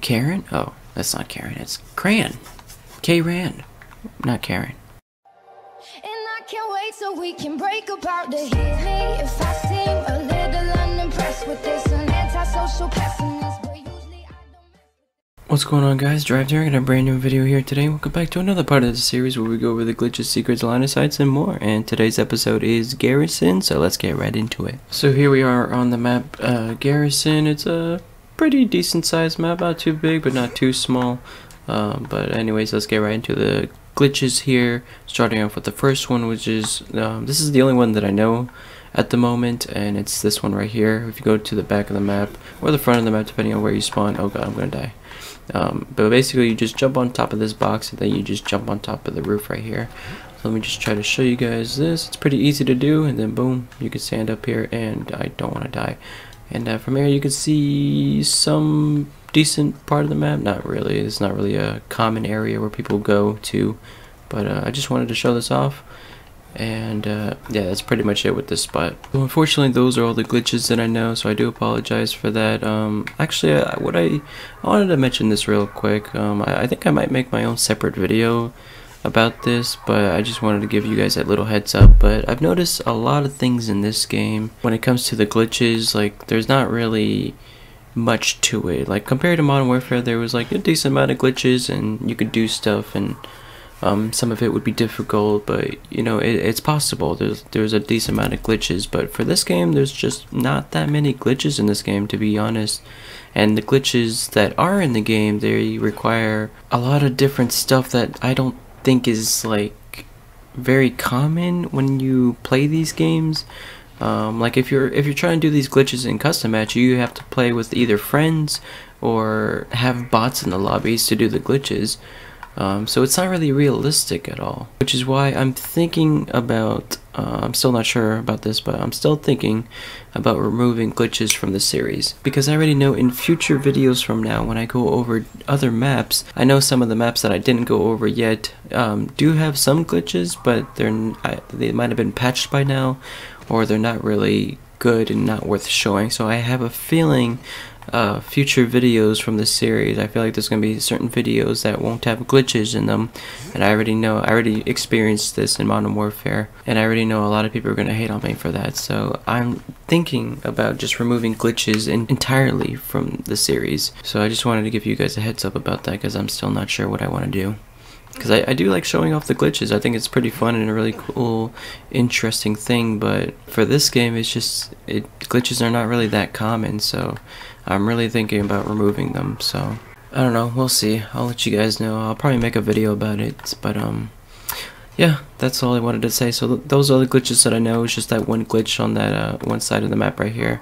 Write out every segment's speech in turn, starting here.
Karen? Oh, that's not Karen. It's Cran. K Rand. Not Karen. And I can't wait till we can break apart to me if I seem a little unimpressed with this an antisocial pessimist, but usually I don't mess What's going on guys? Derived here, got a brand new video here today. Welcome back to another part of the series where we go over the glitches, secrets, line of sights, and more. And today's episode is Garrison, so let's get right into it. So here we are on the map, uh, Garrison. It's a pretty decent sized map, not too big, but not too small. Um, but anyways, let's get right into the glitches here. Starting off with the first one, which is, um, this is the only one that I know at the moment, and it's this one right here. If you go to the back of the map, or the front of the map, depending on where you spawn, oh god, I'm gonna die. Um, but basically you just jump on top of this box and then you just jump on top of the roof right here so let me just try to show you guys this it's pretty easy to do and then boom you can stand up here and I don't want to die and uh, from here you can see some decent part of the map. Not really. It's not really a common area where people go to. But uh, I just wanted to show this off. And uh, yeah that's pretty much it with this spot. Unfortunately those are all the glitches that I know so I do apologize for that. Um, actually I, what I, I wanted to mention this real quick. Um, I, I think I might make my own separate video about this but I just wanted to give you guys that little heads up but I've noticed a lot of things in this game when it comes to the glitches like there's not really much to it like compared to Modern Warfare there was like a decent amount of glitches and you could do stuff and um, some of it would be difficult, but you know it, it's possible. There's there's a decent amount of glitches, but for this game, there's just not that many glitches in this game, to be honest. And the glitches that are in the game, they require a lot of different stuff that I don't think is like very common when you play these games. Um, like if you're if you're trying to do these glitches in custom match, you have to play with either friends or have bots in the lobbies to do the glitches. Um, so it's not really realistic at all, which is why I'm thinking about, uh, I'm still not sure about this, but I'm still thinking about removing glitches from the series. Because I already know in future videos from now, when I go over other maps, I know some of the maps that I didn't go over yet um, do have some glitches, but they're I, they might have been patched by now, or they're not really good and not worth showing. So I have a feeling uh, future videos from this series. I feel like there's going to be certain videos that won't have glitches in them, and I already know, I already experienced this in Modern Warfare, and I already know a lot of people are going to hate on me for that, so I'm thinking about just removing glitches in entirely from the series. So I just wanted to give you guys a heads up about that, because I'm still not sure what I want to do because I, I do like showing off the glitches. I think it's pretty fun and a really cool, interesting thing. But for this game, it's just it glitches are not really that common. So I'm really thinking about removing them. So I don't know. We'll see. I'll let you guys know. I'll probably make a video about it. But um, yeah, that's all I wanted to say. So th those are the glitches that I know. It's just that one glitch on that uh, one side of the map right here.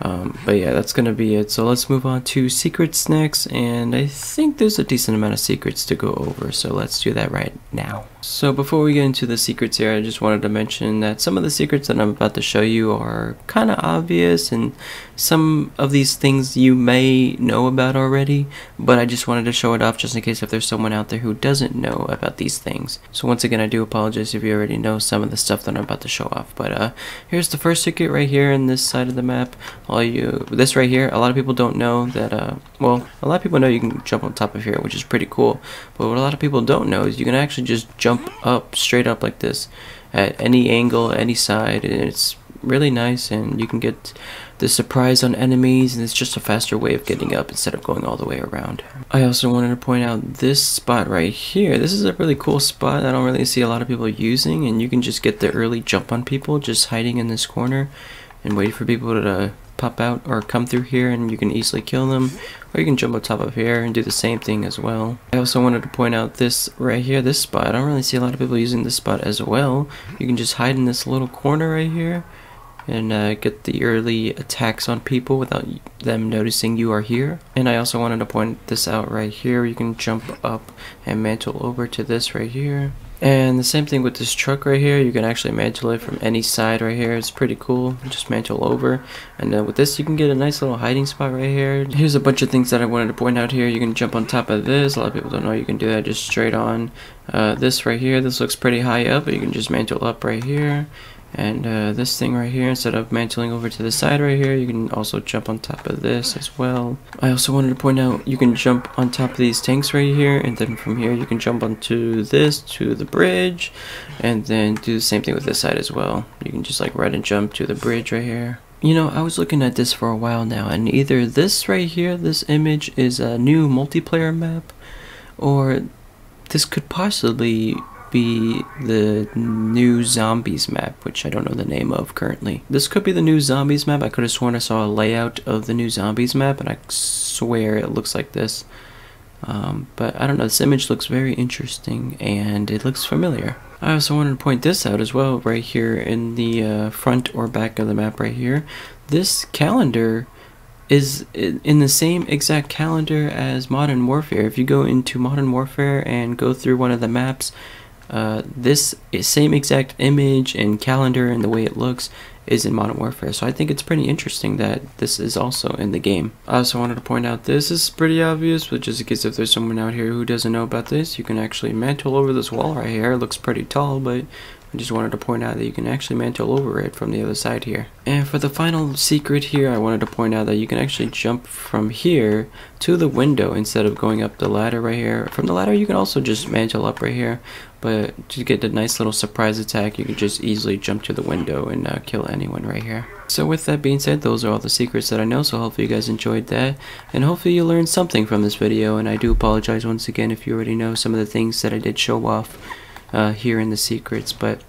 Um, but yeah, that's gonna be it. So let's move on to secrets next, and I think there's a decent amount of secrets to go over, so let's do that right now. So before we get into the secrets here, I just wanted to mention that some of the secrets that I'm about to show you are kind of obvious, and some of these things you may know about already, but I just wanted to show it off just in case if there's someone out there who doesn't know about these things. So once again, I do apologize if you already know some of the stuff that I'm about to show off, but uh, here's the first secret right here in this side of the map all you this right here a lot of people don't know that uh well a lot of people know you can jump on top of here which is pretty cool but what a lot of people don't know is you can actually just jump up straight up like this at any angle any side and it's really nice and you can get the surprise on enemies and it's just a faster way of getting up instead of going all the way around. I also wanted to point out this spot right here. This is a really cool spot I don't really see a lot of people using and you can just get the early jump on people just hiding in this corner and wait for people to pop out or come through here and you can easily kill them or you can jump on top of here and do the same thing as well. I also wanted to point out this right here, this spot. I don't really see a lot of people using this spot as well. You can just hide in this little corner right here and uh, get the early attacks on people without them noticing you are here. And I also wanted to point this out right here. You can jump up and mantle over to this right here. And the same thing with this truck right here. You can actually mantle it from any side right here. It's pretty cool. Just mantle over. And then with this, you can get a nice little hiding spot right here. Here's a bunch of things that I wanted to point out here. You can jump on top of this. A lot of people don't know you can do that just straight on. Uh, this right here, this looks pretty high up, but you can just mantle up right here And uh, this thing right here, instead of mantling over to the side right here, you can also jump on top of this as well. I also wanted to point out you can jump on top of these tanks right here, and then from here you can jump onto this to the bridge, and then do the same thing with this side as well. You can just like ride and jump to the bridge right here. You know, I was looking at this for a while now, and either this right here, this image, is a new multiplayer map, or this could possibly be the new zombies map, which I don't know the name of currently. This could be the new zombies map. I could have sworn I saw a layout of the new zombies map, and I swear it looks like this. Um, but I don't know, this image looks very interesting and it looks familiar. I also wanted to point this out as well, right here in the uh, front or back of the map right here. This calendar is in the same exact calendar as Modern Warfare. If you go into Modern Warfare and go through one of the maps, uh, this same exact image and calendar and the way it looks is in Modern Warfare. So I think it's pretty interesting that this is also in the game. I also wanted to point out this is pretty obvious, but just in case if there's someone out here who doesn't know about this, you can actually mantle over this wall right here. It looks pretty tall, but I just wanted to point out that you can actually mantle over it from the other side here. And for the final secret here, I wanted to point out that you can actually jump from here to the window instead of going up the ladder right here. From the ladder, you can also just mantle up right here, but to get a nice little surprise attack, you can just easily jump to the window and uh, kill anyone right here. So with that being said, those are all the secrets that I know, so hopefully you guys enjoyed that, and hopefully you learned something from this video, and I do apologize once again if you already know some of the things that I did show off uh, here in the secrets, but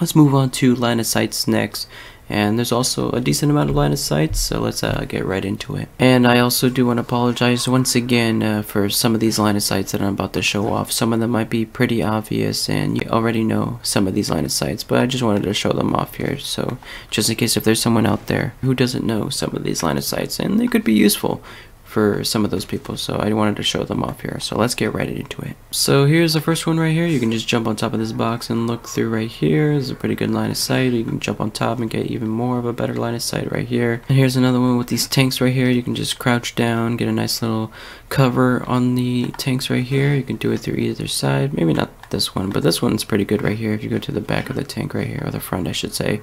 let's move on to line of sights next and there's also a decent amount of line of sight so let's uh, get right into it. And I also do want to apologize once again uh, for some of these line of sights that I'm about to show off. Some of them might be pretty obvious and you already know some of these line of sights but I just wanted to show them off here so just in case if there's someone out there who doesn't know some of these line of sights and they could be useful for some of those people so I wanted to show them off here. So let's get right into it. So here's the first one right here. You can just jump on top of this box and look through right here. There's a pretty good line of sight. You can jump on top and get even more of a better line of sight right here. And here's another one with these tanks right here. You can just crouch down get a nice little cover on the tanks right here. You can do it through either side. Maybe not this one but this one's pretty good right here. If you go to the back of the tank right here or the front I should say.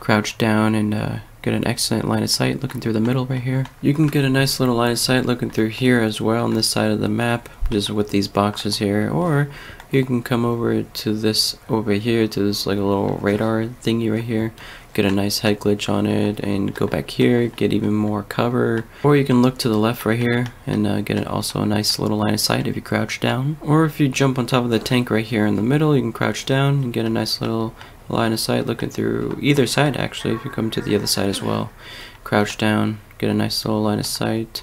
Crouch down and uh, Get an excellent line of sight looking through the middle right here. You can get a nice little line of sight looking through here as well on this side of the map, just with these boxes here. Or you can come over to this over here, to this like a little radar thingy right here. Get a nice head glitch on it and go back here, get even more cover. Or you can look to the left right here and uh, get also a nice little line of sight if you crouch down. Or if you jump on top of the tank right here in the middle, you can crouch down and get a nice little line of sight looking through either side actually if you come to the other side as well. Crouch down get a nice little line of sight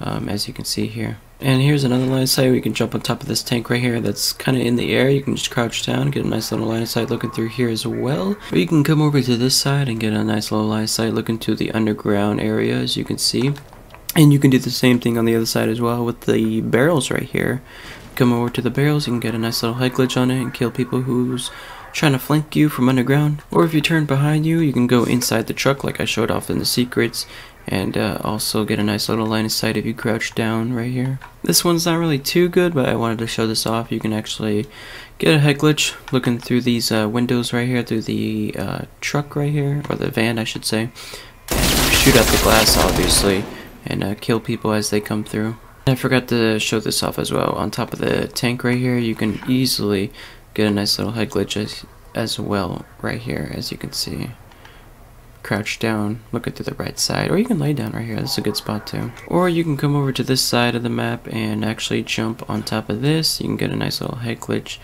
um, as you can see here. And here's another line of sight you can jump on top of this tank right here that's kind of in the air. You can just crouch down get a nice little line of sight looking through here as well. Or you can come over to this side and get a nice little line of sight looking to the underground area as you can see. And you can do the same thing on the other side as well with the barrels right here. Come over to the barrels you can get a nice little head glitch on it and kill people who's trying to flank you from underground. Or if you turn behind you, you can go inside the truck like I showed off in the secrets and uh, also get a nice little line of sight if you crouch down right here. This one's not really too good, but I wanted to show this off. You can actually get a head glitch looking through these uh, windows right here, through the uh, truck right here, or the van I should say. Shoot out the glass obviously, and uh, kill people as they come through. I forgot to show this off as well. On top of the tank right here, you can easily get a nice little head glitch as, as well right here as you can see. Crouch down look at to the right side or you can lay down right here that's a good spot too. Or you can come over to this side of the map and actually jump on top of this. You can get a nice little head glitch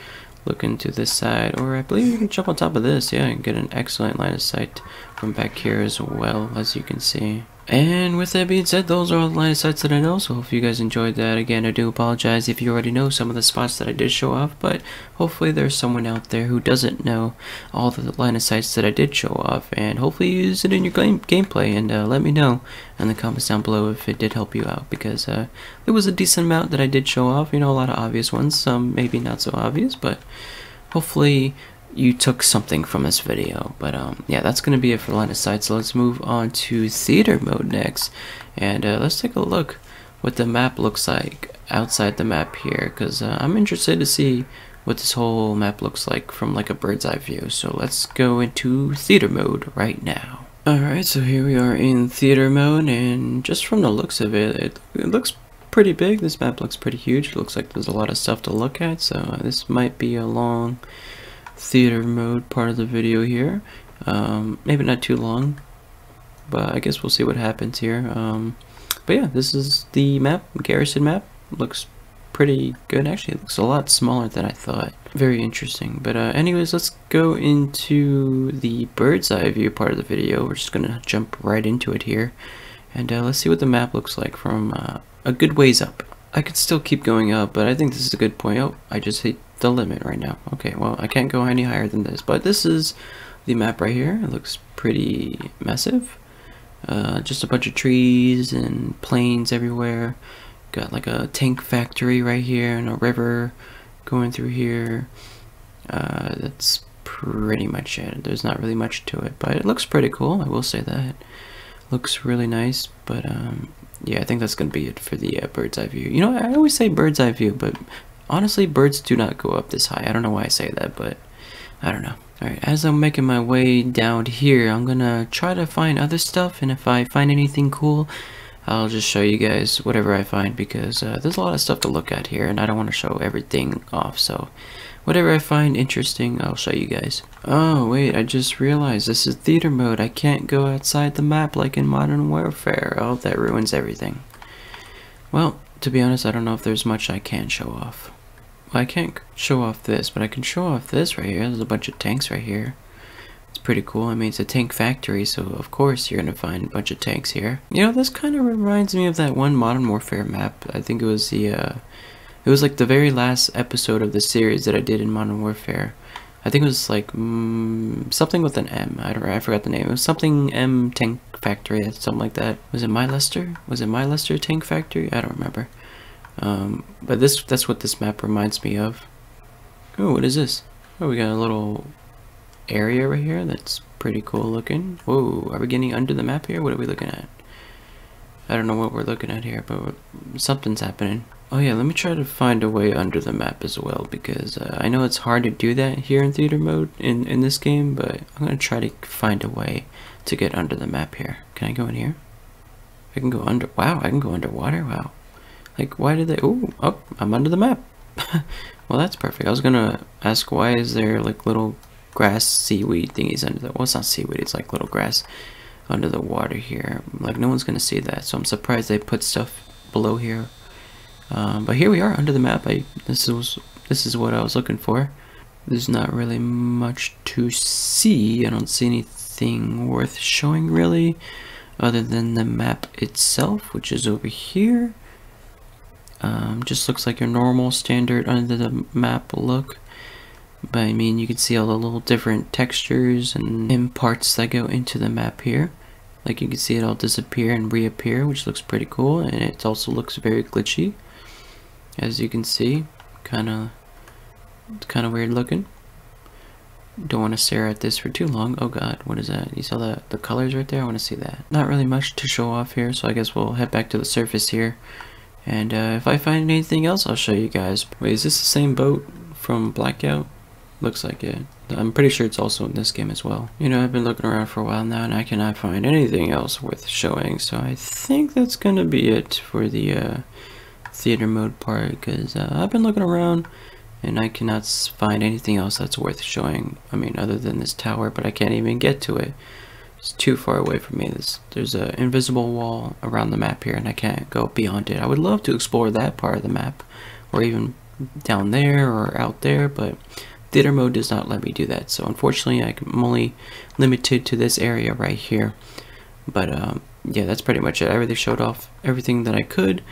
look into this side or I believe you can jump on top of this. Yeah and get an excellent line of sight from back here as well as you can see and with that being said, those are all the line of sights that I know, so if you guys enjoyed that. Again, I do apologize if you already know some of the spots that I did show off, but hopefully there's someone out there who doesn't know all the line of sights that I did show off, and hopefully you use it in your game gameplay, and uh, let me know in the comments down below if it did help you out, because uh, there was a decent amount that I did show off, you know, a lot of obvious ones, some maybe not so obvious, but hopefully you took something from this video. But um, yeah, that's going to be it for line of sight. So let's move on to theater mode next. And uh, let's take a look what the map looks like outside the map here. Because uh, I'm interested to see what this whole map looks like from like a bird's eye view. So let's go into theater mode right now. Alright, so here we are in theater mode, and just from the looks of it, it, it looks pretty big. This map looks pretty huge. It looks like there's a lot of stuff to look at, so this might be a long theater mode part of the video here. Um, maybe not too long, but I guess we'll see what happens here. Um, but yeah, this is the map, Garrison map. Looks pretty good actually. It looks a lot smaller than I thought. Very interesting. But uh, anyways, let's go into the bird's eye view part of the video. We're just gonna jump right into it here. And uh, let's see what the map looks like from uh, a good ways up. I could still keep going up, but I think this is a good point. Oh, I just hit the limit right now. Okay, well, I can't go any higher than this. But this is the map right here. It looks pretty massive. Uh, just a bunch of trees and plains everywhere. Got like a tank factory right here and a river going through here. Uh, that's pretty much it. There's not really much to it, but it looks pretty cool. I will say that. Looks really nice, but um, yeah, I think that's gonna be it for the uh, bird's eye view. You know, I always say bird's eye view, but honestly, birds do not go up this high. I don't know why I say that, but I don't know. Alright, as I'm making my way down here, I'm gonna try to find other stuff, and if I find anything cool, I'll just show you guys whatever I find because uh, there's a lot of stuff to look at here and I don't want to show everything off so whatever I find interesting I'll show you guys. Oh wait I just realized this is theater mode I can't go outside the map like in Modern Warfare. Oh that ruins everything. Well to be honest I don't know if there's much I can show off. I can't show off this but I can show off this right here. There's a bunch of tanks right here It's pretty cool. I mean, it's a tank factory, so of course you're gonna find a bunch of tanks here. You know, this kind of reminds me of that one Modern Warfare map. I think it was the, uh, it was like the very last episode of the series that I did in Modern Warfare. I think it was like mm, something with an M. I don't. I forgot the name. It was something M Tank Factory, something like that. Was it Mialstor? Was it Mialstor Tank Factory? I don't remember. Um, but this that's what this map reminds me of. Oh, what is this? Oh, we got a little area right here that's pretty cool looking. Whoa, are we getting under the map here? What are we looking at? I don't know what we're looking at here, but something's happening. Oh yeah, let me try to find a way under the map as well, because uh, I know it's hard to do that here in theater mode in, in this game, but I'm going to try to find a way to get under the map here. Can I go in here? I can go under, wow, I can go underwater, wow. Like, why did they, oh, oh, I'm under the map. well, that's perfect. I was to ask why is there like little grass seaweed thingies under the well it's not seaweed it's like little grass under the water here. Like no one's gonna see that so I'm surprised they put stuff below here. Um, but here we are under the map. I this is this is what I was looking for. There's not really much to see. I don't see anything worth showing really other than the map itself which is over here um, just looks like your normal standard under the map look but I mean, you can see all the little different textures and, and parts that go into the map here. Like you can see it all disappear and reappear, which looks pretty cool. And it also looks very glitchy. As you can see, kind of, it's kind of weird looking. Don't want to stare at this for too long. Oh god, what is that? You saw the, the colors right there? I want to see that. Not really much to show off here, so I guess we'll head back to the surface here. And uh, if I find anything else, I'll show you guys. Wait, is this the same boat from Blackout? Looks like it. I'm pretty sure it's also in this game as well. You know, I've been looking around for a while now and I cannot find anything else worth showing, so I think that's gonna be it for the uh, theater mode part, because uh, I've been looking around and I cannot find anything else that's worth showing. I mean, other than this tower, but I can't even get to it. It's too far away from me. There's, there's an invisible wall around the map here and I can't go beyond it. I would love to explore that part of the map, or even down there or out there, but theater mode does not let me do that. So unfortunately, I'm only limited to this area right here. But um, yeah, that's pretty much it. I really showed off everything that I could.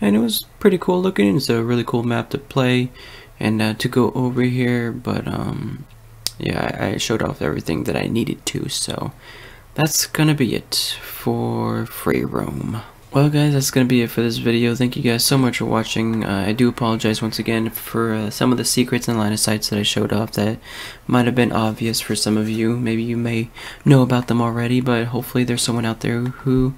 And it was pretty cool looking. It's a really cool map to play and uh, to go over here. But um, yeah, I, I showed off everything that I needed to. So that's gonna be it for free roam. Well guys, that's going to be it for this video. Thank you guys so much for watching. Uh, I do apologize once again for uh, some of the secrets and line of sights that I showed off that might have been obvious for some of you. Maybe you may know about them already, but hopefully there's someone out there who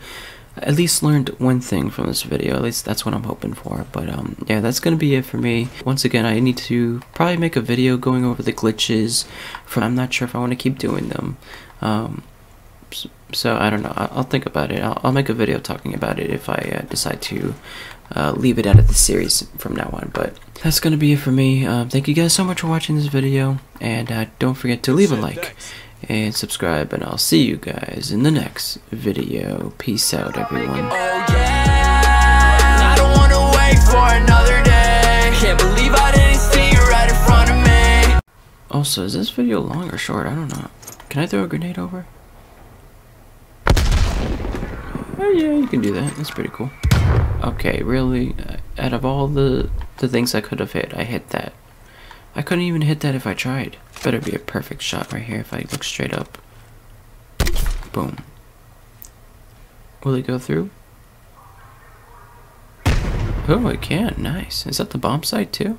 at least learned one thing from this video. At least that's what I'm hoping for. But um, yeah, that's gonna be it for me. Once again, I need to probably make a video going over the glitches. From I'm not sure if I want to keep doing them. Um, so I don't know. I'll, think about it. I'll, I'll, make a video talking about it if I uh, decide to uh, leave it out of the series from now on. But that's gonna be it for me. Um, thank you guys so much for watching this video, and uh, don't forget to leave a like and subscribe, and I'll see you guys in the next video. Peace out, everyone. Oh, yeah. I don't wanna wait for another day. Can't believe I didn't see you right in front of me. Also, is this video long or short? I don't know. Can I throw a grenade over? Oh yeah, you can do that. That's pretty cool. Okay, really? Uh, out of all the, the things I could have hit, I hit that. I couldn't even hit that if I tried. Better be a perfect shot right here if I look straight up. Boom. Will it go through? Oh, it can. Nice. Is that the bomb site too?